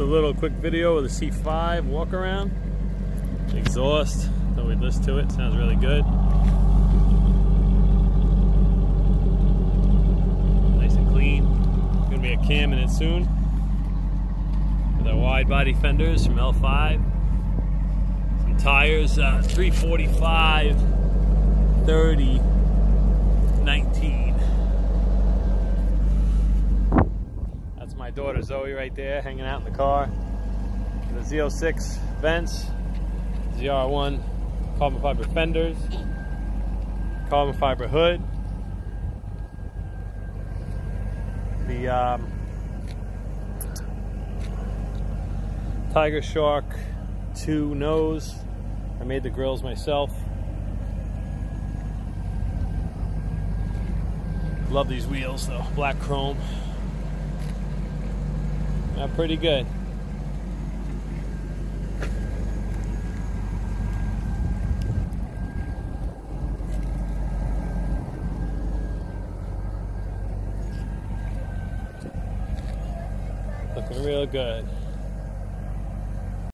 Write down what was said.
A little quick video of the C5 walk around. Exhaust, thought we'd listen to it, sounds really good. Nice and clean. Gonna be a cam in it soon. With our wide body fenders from L5. Some tires, uh, 345, 30, daughter Zoe right there, hanging out in the car. The Z06 vents, ZR1 carbon fiber fenders, carbon fiber hood. The um, Tiger Shark 2 nose. I made the grills myself. Love these wheels though, black chrome. Not pretty good. Looking real good.